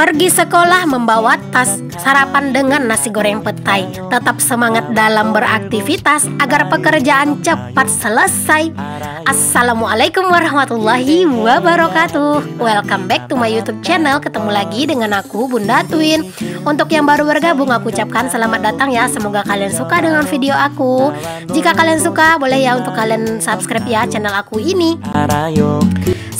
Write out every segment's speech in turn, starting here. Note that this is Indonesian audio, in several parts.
Pergi sekolah membawa tas, sarapan dengan nasi goreng petai. Tetap semangat dalam beraktivitas agar pekerjaan cepat selesai. Assalamualaikum warahmatullahi wabarakatuh. Welcome back to my YouTube channel. Ketemu lagi dengan aku Bunda Twin. Untuk yang baru bergabung aku ucapkan selamat datang ya. Semoga kalian suka dengan video aku. Jika kalian suka boleh ya untuk kalian subscribe ya channel aku ini.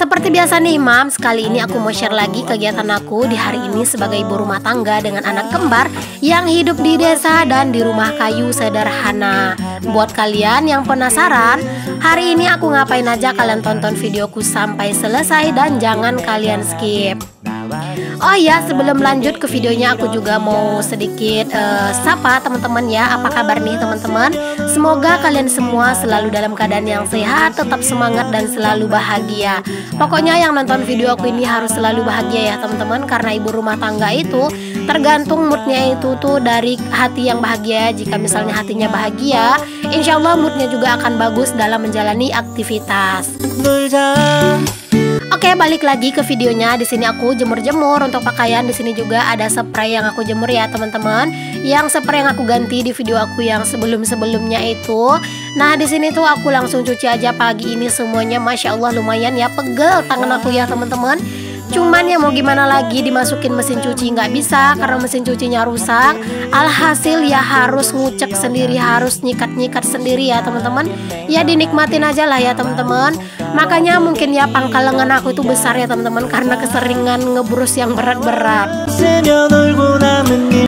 Seperti biasa nih Mam, sekali ini aku mau share lagi kegiatan aku di hari ini sebagai ibu rumah tangga dengan anak kembar yang hidup di desa dan di rumah kayu sederhana. Buat kalian yang penasaran, hari ini aku ngapain aja kalian tonton videoku sampai selesai dan jangan kalian skip. Oh ya, sebelum lanjut ke videonya aku juga mau sedikit uh, sapa teman-teman ya. Apa kabar nih teman-teman? Semoga kalian semua selalu dalam keadaan yang sehat, tetap semangat dan selalu bahagia. Pokoknya yang nonton video aku ini harus selalu bahagia ya teman-teman karena ibu rumah tangga itu tergantung moodnya itu tuh dari hati yang bahagia. Jika misalnya hatinya bahagia, insya Allah moodnya juga akan bagus dalam menjalani aktivitas. Oke, balik lagi ke videonya. Di sini aku jemur-jemur untuk pakaian. Di sini juga ada spray yang aku jemur ya, teman-teman. Yang spray yang aku ganti di video aku yang sebelum-sebelumnya itu. Nah, di sini tuh aku langsung cuci aja pagi ini semuanya. Masya Allah lumayan ya, pegel tangan aku ya, teman-teman. Cuman ya mau gimana lagi dimasukin mesin cuci nggak bisa karena mesin cucinya rusak. Alhasil ya harus ngucek sendiri, harus nyikat-nyikat sendiri ya teman-teman. Ya dinikmatin aja lah ya teman-teman. Makanya mungkin ya pangkal lengan aku itu besar ya teman-teman karena keseringan ngebrus yang berat-berat.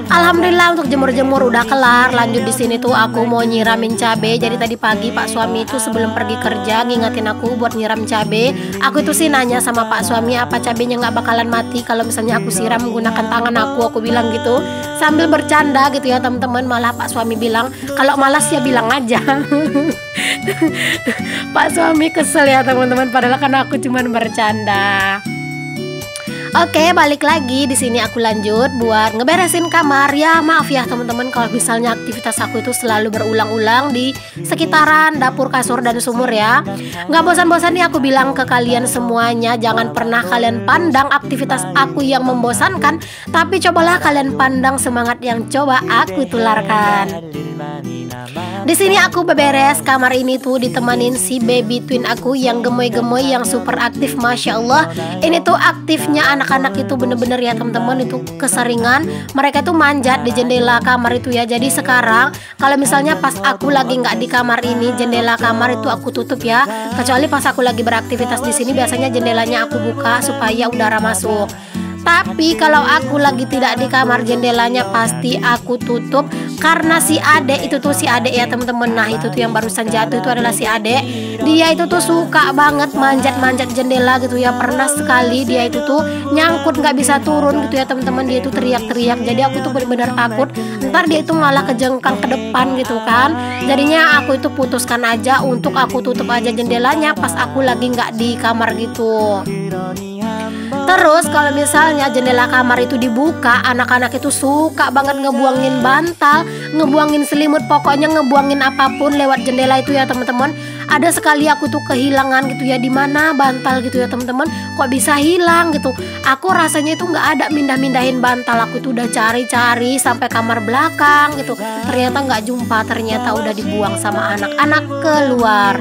Alhamdulillah untuk jemur-jemur udah kelar. Lanjut di sini tuh aku mau nyiramin cabe. Jadi tadi pagi Pak suami itu sebelum pergi kerja ngingetin aku buat nyiram cabe. Aku itu sih nanya sama Pak suami apa cabenya nggak bakalan mati kalau misalnya aku siram menggunakan tangan aku? Aku bilang gitu. Sambil bercanda gitu ya teman-teman. Malah pak suami bilang kalau malas ya bilang aja. Pak suami kesel ya teman-teman. Padahal kan aku cuman bercanda Oke, balik lagi di sini aku lanjut buat ngeberesin kamar. Ya, maaf ya teman-teman kalau misalnya aktivitas aku itu selalu berulang-ulang di sekitaran dapur, kasur dan sumur ya. Nggak bosan-bosan nih aku bilang ke kalian semuanya, jangan pernah kalian pandang aktivitas aku yang membosankan, tapi cobalah kalian pandang semangat yang coba aku tularkan. Di sini aku beberes kamar ini tuh ditemanin si baby twin aku yang gemoy-gemoy yang super aktif Masya Allah. Ini tuh aktifnya anak-anak itu bener-bener ya teman-teman itu keseringan Mereka tuh manjat di jendela kamar itu ya. Jadi sekarang kalau misalnya pas aku lagi nggak di kamar ini jendela kamar itu aku tutup ya. Kecuali pas aku lagi beraktivitas di sini biasanya jendelanya aku buka supaya udara masuk tapi kalau aku lagi tidak di kamar jendelanya pasti aku tutup karena si adek itu tuh si adek ya teman-teman. Nah itu tuh yang barusan jatuh itu adalah si adek. Dia itu tuh suka banget manjat-manjat jendela gitu ya. Pernah sekali dia itu tuh nyangkut nggak bisa turun gitu ya teman-teman. Dia itu teriak-teriak. Jadi aku tuh benar-benar takut. Ntar dia itu malah kejengkang ke depan gitu kan. Jadinya aku itu putuskan aja untuk aku tutup aja jendelanya pas aku lagi nggak di kamar gitu. Terus kalau misalnya jendela kamar itu dibuka, anak-anak itu suka banget ngebuangin bantal, ngebuangin selimut, pokoknya ngebuangin apa pun lewat jendela itu ya teman-teman. Ada sekali aku tuh kehilangan gitu ya di mana bantal gitu ya teman-teman. Kok bisa hilang gitu? Aku rasanya itu nggak ada mindah-mindahin bantal. Aku tuh udah cari-cari sampai kamar belakang gitu. Ternyata nggak jumpa. Ternyata udah dibuang sama anak-anak keluar.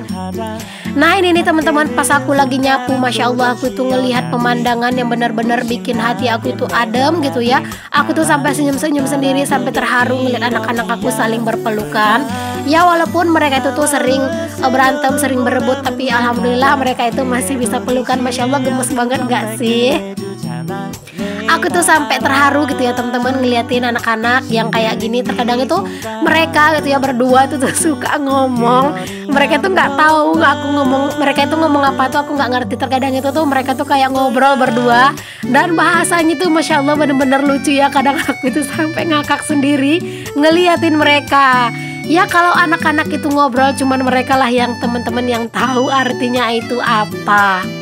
Nah ini nih teman-teman. Pas aku lagi nyapu Masya Allah aku tuh ngelihat pemandangan yang benar-benar bikin hati aku itu adem gitu ya. Aku tuh sampai senyum-senyum sendiri sampai terharu ngeliat anak-anak aku saling berpelukan. Ya walaupun mereka itu tuh sering uh, berantem, sering berebut Tapi Alhamdulillah mereka itu masih bisa pelukan. Masya Allah gemes banget gak sih? Aku tuh sampai terharu gitu ya teman-teman ngeliatin anak-anak yang kayak gini. Terkadang itu mereka gitu ya berdua tuh, tuh suka ngomong. Mereka tuh nggak tahu aku ngomong mereka itu ngomong apa tuh aku nggak ngerti. Terkadang itu tuh mereka tuh kayak ngobrol berdua. Dan bahasanya tuh masya Allah bener-bener lucu ya. Kadang aku itu sampai ngakak sendiri ngeliatin mereka. Ya kalau anak-anak itu ngobrol cuman mereka lah yang teman-teman yang tahu artinya itu apa.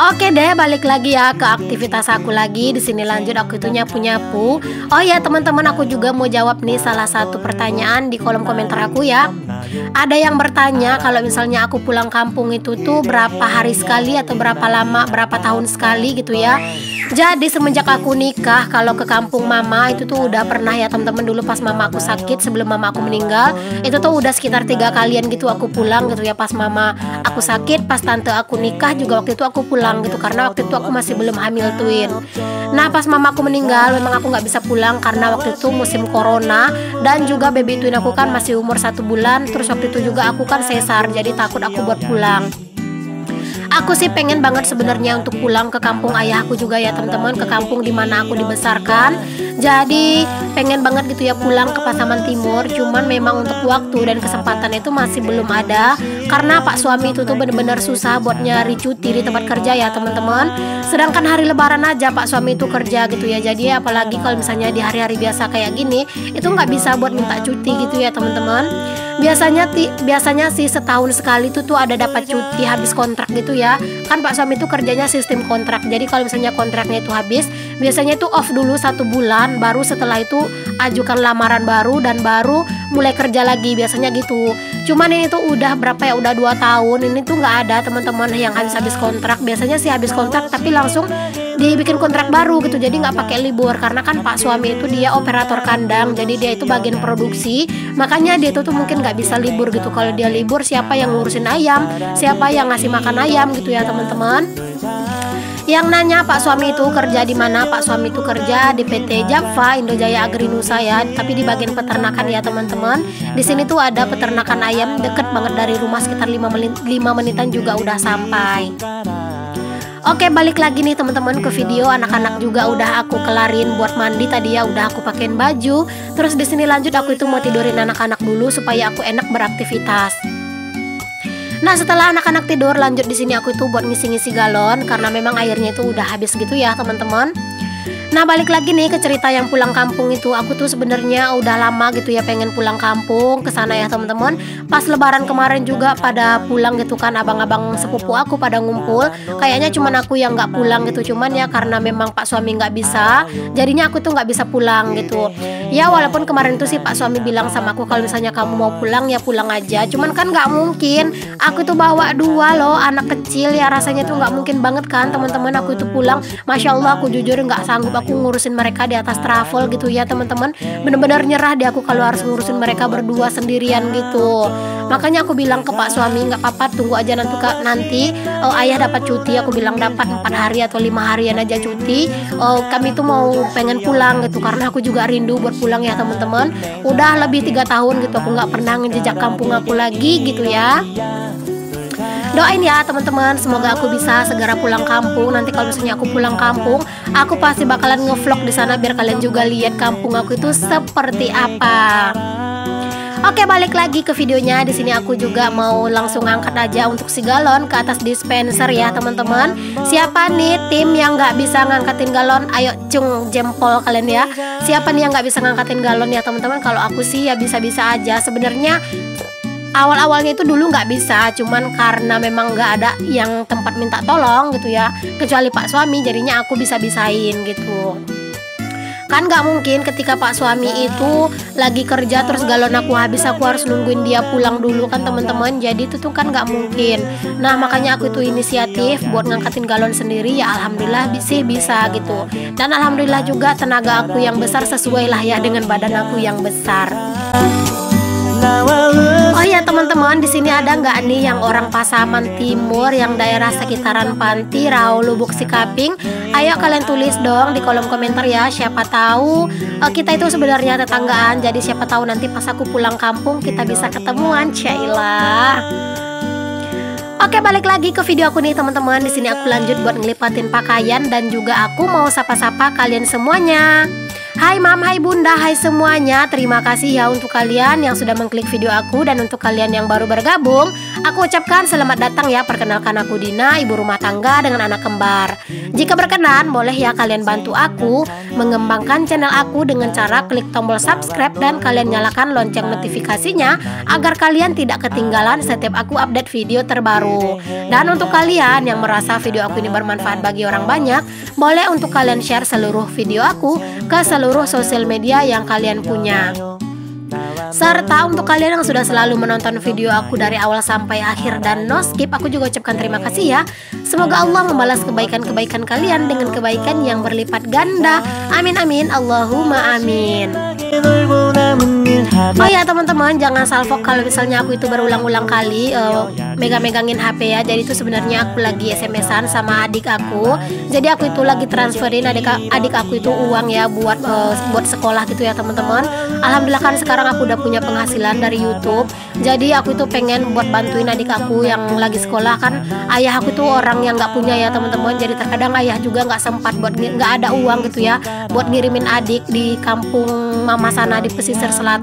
Oke deh, balik lagi ya ke aktivitas aku lagi. Di sini lanjut aku itu nyapu-nyapu. Oh ya, teman-teman aku juga mau jawab nih salah satu pertanyaan di kolom komentar aku ya. Ada yang bertanya kalau misalnya aku pulang kampung itu tuh berapa hari sekali atau berapa lama, berapa tahun sekali gitu ya. Jadi semenjak aku nikah kalau ke kampung mama itu tuh udah pernah ya teman-teman dulu pas mama aku sakit sebelum mama aku meninggal itu tuh udah sekitar tiga kalian gitu aku pulang gitu ya pas mama aku sakit pas tante aku nikah juga waktu itu aku pulang gitu karena waktu itu aku masih belum hamil twin. Nah pas mama aku meninggal memang aku nggak bisa pulang karena waktu itu musim corona dan juga baby twin aku kan masih umur satu bulan terus waktu itu juga aku kan sesar jadi takut aku buat pulang. Aku sih pengen banget sebenarnya untuk pulang ke kampung ayahku juga ya teman-teman ke kampung di mana aku dibesarkan. Jadi pengen banget gitu ya pulang ke Pasaman Timur. Cuman memang untuk waktu dan kesempatan itu masih belum ada karena pak suami itu tuh bener-bener susah buat nyari cuti di tempat kerja ya teman-teman. Sedangkan hari Lebaran aja pak suami itu kerja gitu ya. Jadi apalagi kalau misalnya di hari-hari biasa kayak gini itu nggak bisa buat minta cuti gitu ya teman-teman biasanya ti, biasanya sih setahun sekali tuh tuh ada dapat cuti habis kontrak gitu ya. Kan pak suami itu kerjanya sistem kontrak. Jadi kalau misalnya kontraknya itu habis biasanya itu off dulu satu bulan baru setelah itu ajukan lamaran baru dan baru mulai kerja lagi biasanya gitu cuman ini tuh udah berapa ya udah dua tahun. Ini tuh nggak ada teman-teman yang habis habis kontrak. Biasanya sih habis kontrak tapi langsung dibikin kontrak baru gitu. Jadi nggak pakai libur karena kan pak suami itu dia operator kandang. Jadi dia itu bagian produksi. Makanya dia itu tuh mungkin nggak bisa libur gitu. Kalau dia libur siapa yang ngurusin ayam? Siapa yang ngasih makan ayam gitu ya teman-teman yang nanya Pak suami itu kerja di mana? Pak suami itu kerja di PT Java Indojaya Agrinusa ya, tapi di bagian peternakan ya teman-teman. Di sini tuh ada peternakan ayam deket banget dari rumah sekitar 5 menit 5 menitan juga udah sampai. Oke balik lagi nih teman-teman ke video anak-anak juga udah aku kelarin buat mandi tadi ya udah aku pakein baju terus di sini lanjut aku itu mau tidurin anak-anak dulu supaya aku enak beraktivitas. Nah setelah anak-anak tidur lanjut di sini aku itu buat ngisi-ngisi galon karena memang airnya itu udah habis gitu ya teman-teman. Nah balik lagi nih ke cerita yang pulang kampung itu. Aku tuh sebenarnya udah lama gitu ya pengen pulang kampung ke sana ya teman-teman. Pas lebaran kemarin juga pada pulang gitu kan Abang-abang sepupu aku pada ngumpul. Kayaknya cuman aku yang nggak pulang gitu Cuman ya karena memang pak suami nggak bisa Jadinya aku tuh nggak bisa pulang gitu. Ya walaupun kemarin tuh sih pak suami bilang sama aku Kalau misalnya kamu mau pulang ya pulang aja. Cuman kan nggak mungkin. Aku tuh bawa dua loh anak kecil ya rasanya tuh nggak mungkin banget kan teman-teman. Aku itu pulang Masya Allah aku jujur nggak sanggup aku ngurusin mereka di atas travel gitu ya teman-teman. Bener-bener nyerah di aku kalau harus ngurusin mereka berdua sendirian gitu. Makanya aku bilang ke pak suami nggak apa-apa tunggu aja nanti nanti oh, ayah dapat cuti. Aku bilang dapat empat hari atau lima harian aja cuti. Oh, kami tuh mau pengen pulang gitu karena aku juga rindu buat pulang ya teman-teman. Udah lebih tiga tahun gitu aku nggak pernah ngejejak kampung aku lagi gitu ya doain ya teman-teman semoga aku bisa segera pulang kampung nanti kalau misalnya aku pulang kampung aku pasti bakalan ngevlog di sana biar kalian juga lihat kampung aku itu seperti apa Oke balik lagi ke videonya di sini aku juga mau langsung angkat aja untuk si galon ke atas dispenser ya teman-teman. Siapa nih tim yang nggak bisa ngangkatin galon? Ayo cung jempol kalian ya. Siapa nih yang nggak bisa ngangkatin galon ya teman-teman? Kalau aku sih ya bisa-bisa aja. Sebenarnya awal-awalnya itu dulu nggak bisa cuman karena memang nggak ada yang tempat minta tolong gitu ya kecuali pak suami jadinya aku bisa bisain gitu. Kan nggak mungkin ketika pak suami itu lagi kerja terus galon aku habis aku harus nungguin dia pulang dulu kan teman-teman. Jadi itu tuh kan nggak mungkin. Nah makanya aku itu inisiatif buat ngangkatin galon sendiri. Ya alhamdulillah sih bisa gitu. Dan alhamdulillah juga tenaga aku yang besar sesuai lah ya dengan badan aku yang besar Oh ya teman-teman, di sini ada nggak nih yang orang Pasaman Timur yang daerah sekitaran Panti, Rau, Lubuk Sikaping? Ayo kalian tulis dong di kolom komentar ya. Siapa tahu uh, kita itu sebenarnya tetanggaan. Jadi siapa tahu nanti pas aku pulang kampung kita bisa ketemuan, Cailah. Oke balik lagi ke video aku nih teman-teman. Di sini aku lanjut buat ngelipatin pakaian dan juga aku mau sapa-sapa kalian semuanya. Hai mam, hai bunda, hai semuanya. Terima kasih ya untuk kalian yang sudah mengklik video aku Dan untuk kalian yang baru bergabung Aku ucapkan selamat datang ya Perkenalkan aku Dina, ibu rumah tangga dengan anak kembar Jika berkenan, boleh ya kalian bantu aku Mengembangkan channel aku dengan cara klik tombol subscribe Dan kalian nyalakan lonceng notifikasinya Agar kalian tidak ketinggalan setiap aku update video terbaru Dan untuk kalian yang merasa video aku ini bermanfaat bagi orang banyak Boleh untuk kalian share seluruh video aku ke seluruh sosial media yang kalian punya. Serta untuk kalian yang sudah selalu menonton video aku dari awal sampai akhir dan no skip Aku juga ucapkan terima kasih ya. Semoga Allah membalas kebaikan-kebaikan kalian dengan kebaikan yang berlipat ganda. Amin amin. Allahumma amin Oh ya teman-teman jangan salfok kalau misalnya aku itu berulang-ulang kali uh, megang-megangin HP ya. Jadi itu sebenarnya aku lagi SMS-an sama adik aku. Jadi aku itu lagi transferin adik adik aku itu uang ya buat uh, buat sekolah gitu ya teman-teman. Alhamdulillah kan sekarang aku udah punya penghasilan dari YouTube. Jadi aku itu pengen buat bantuin adik aku yang lagi sekolah kan. Ayah aku itu orang yang nggak punya ya teman-teman. Jadi terkadang ayah juga nggak sempat buat nggak ada uang gitu ya Buat ngirimin adik di kampung mama sana di pesisir selatan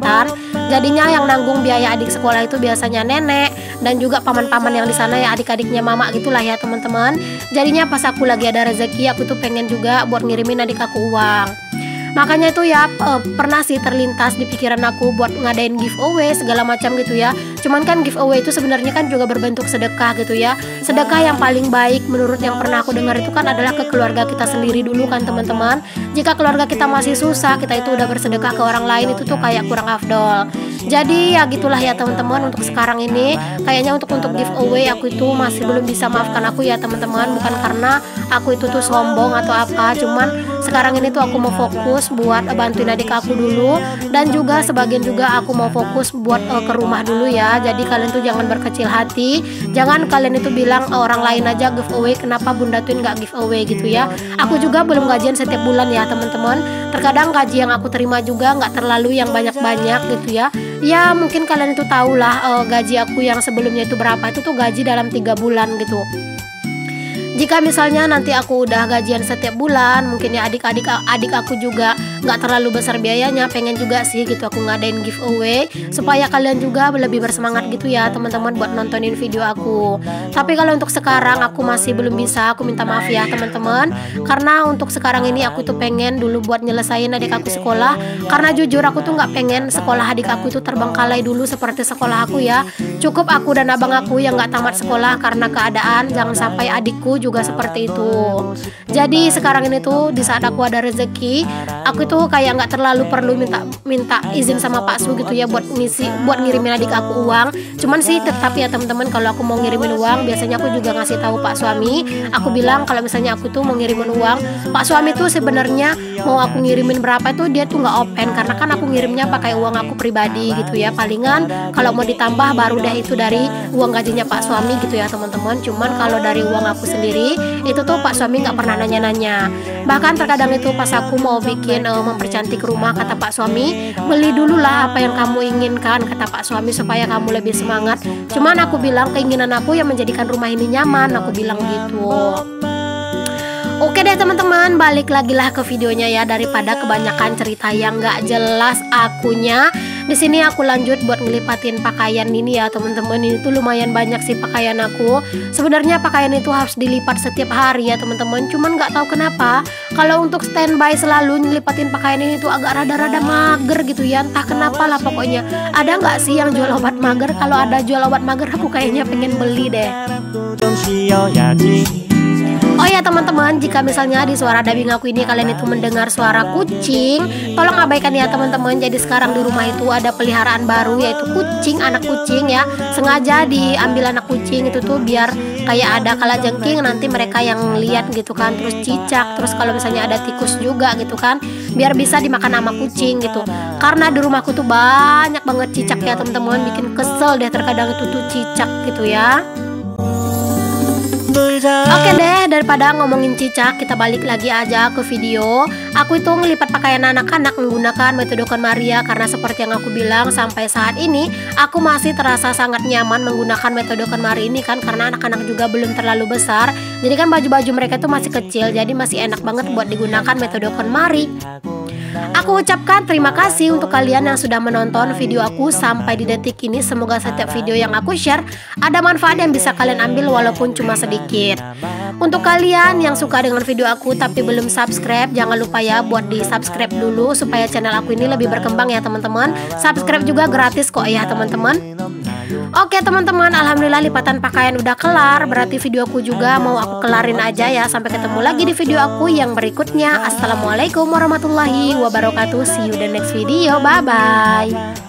Jadinya yang nanggung biaya adik sekolah itu biasanya nenek dan juga paman-paman yang di sana ya adik-adiknya mama gitulah ya teman-teman. Jadinya pas aku lagi ada rezeki aku tuh pengen juga buat ngirimin adik aku uang. Makanya itu ya uh, pernah sih terlintas di pikiran aku buat ngadain giveaway segala macam gitu ya. Cuman kan giveaway itu sebenarnya kan juga berbentuk sedekah gitu ya. Sedekah yang paling baik menurut yang pernah aku dengar itu kan adalah ke keluarga kita sendiri dulu kan teman-teman. Jika keluarga kita masih susah, kita itu udah bersedekah ke orang lain itu tuh kayak kurang afdol. Jadi ya gitulah ya teman-teman untuk sekarang ini kayaknya untuk untuk giveaway aku itu masih belum bisa maafkan aku ya teman-teman bukan karena aku itu tuh sombong atau apa, cuman sekarang ini tuh aku mau fokus buat bantuin adik aku dulu. Dan juga sebagian juga aku mau fokus buat uh, ke rumah dulu ya. Jadi kalian tuh jangan berkecil hati. Jangan kalian itu bilang uh, orang lain aja giveaway kenapa bunda tuh nggak giveaway gitu ya. Aku juga belum gajian setiap bulan ya teman-teman. Terkadang gaji yang aku terima juga nggak terlalu yang banyak-banyak gitu ya. Ya mungkin kalian itu tahu lah uh, gaji aku yang sebelumnya itu berapa. Itu tuh gaji dalam tiga bulan gitu jika misalnya nanti aku udah gajian setiap bulan mungkin ya adik-adik adik aku juga nggak terlalu besar biayanya pengen juga sih gitu aku ngadain giveaway supaya kalian juga lebih bersemangat gitu ya teman-teman buat nontonin video aku. Tapi kalau untuk sekarang aku masih belum bisa aku minta maaf ya teman-teman. Karena untuk sekarang ini aku tuh pengen dulu buat nyelesain adik aku sekolah. Karena jujur aku tuh nggak pengen sekolah adik aku itu terbengkalai dulu seperti sekolah aku ya. Cukup aku dan abang aku yang nggak tamat sekolah karena keadaan jangan sampai adikku juga seperti itu. Jadi sekarang ini tuh di saat aku ada rezeki aku itu kayak nggak terlalu perlu minta minta izin sama Pak Su gitu ya buat ngisi buat ngirimin adik aku uang. Cuman sih tetap ya teman-teman kalau aku mau ngirimin uang biasanya aku juga ngasih tahu Pak suami. Aku bilang kalau misalnya aku tuh mau ngirimin uang Pak suami tuh sebenarnya mau aku ngirimin berapa itu dia tuh nggak open. Karena kan aku ngirimnya pakai uang aku pribadi gitu ya. Palingan kalau mau ditambah baru deh itu dari uang gajinya Pak suami gitu ya teman-teman. Cuman kalau dari uang aku sendiri itu tuh pak suami nggak pernah nanya-nanya. Bahkan terkadang itu pas aku mau bikin uh, mempercantik rumah kata pak suami. Beli dulu lah apa yang kamu inginkan kata pak suami supaya kamu lebih semangat. Cuman aku bilang keinginan aku yang menjadikan rumah ini nyaman aku bilang gitu. Oke deh teman-teman, balik lagi lah ke videonya ya. Daripada kebanyakan cerita yang nggak jelas akunya. Di sini aku lanjut buat ngelipatin pakaian ini ya teman-teman. Ini tuh lumayan banyak sih pakaian aku. Sebenarnya pakaian itu harus dilipat setiap hari ya teman-teman. Cuman nggak tahu kenapa kalau untuk standby selalu ngelipatin pakaian ini tuh agak rada-rada mager gitu ya. Entah kenapa lah pokoknya. Ada nggak sih yang jual obat mager? Kalau ada jual obat mager aku kayaknya pengen beli deh. Teman-teman, jika misalnya di suara dubbing aku ini kalian itu mendengar suara kucing, tolong abaikan ya teman-teman. Jadi sekarang di rumah itu ada peliharaan baru yaitu kucing, anak kucing ya. Sengaja diambil anak kucing itu tuh biar kayak ada kala jengking nanti mereka yang lihat gitu kan, terus cicak, terus kalau misalnya ada tikus juga gitu kan, biar bisa dimakan sama kucing gitu. Karena di rumahku tuh banyak banget cicak ya teman-teman, bikin kesel deh terkadang itu tuh cicak gitu ya. Oke deh, daripada ngomongin cicak, kita balik lagi aja ke video. Aku itu ngelipat pakaian anak-anak menggunakan metode KonMaria karena seperti yang aku bilang sampai saat ini aku masih terasa sangat nyaman menggunakan metode KonMari ini kan karena anak-anak juga belum terlalu besar. Jadi kan baju-baju mereka itu masih kecil, jadi masih enak banget buat digunakan metode KonMari. Aku ucapkan terima kasih untuk kalian yang sudah menonton video aku sampai di detik ini. Semoga setiap video yang aku share ada manfaat yang bisa kalian ambil walaupun cuma sedikit. Untuk kalian yang suka dengan video aku tapi belum subscribe, jangan lupa ya buat di subscribe dulu supaya channel aku ini lebih berkembang ya teman-teman. Subscribe juga gratis kok ya teman-teman. Oke teman-teman, alhamdulillah lipatan pakaian udah kelar. Berarti videoku juga mau aku kelarin aja ya. Sampai ketemu lagi di video aku yang berikutnya. Assalamualaikum warahmatullahi wabarakatuh. See you the next video. Bye bye.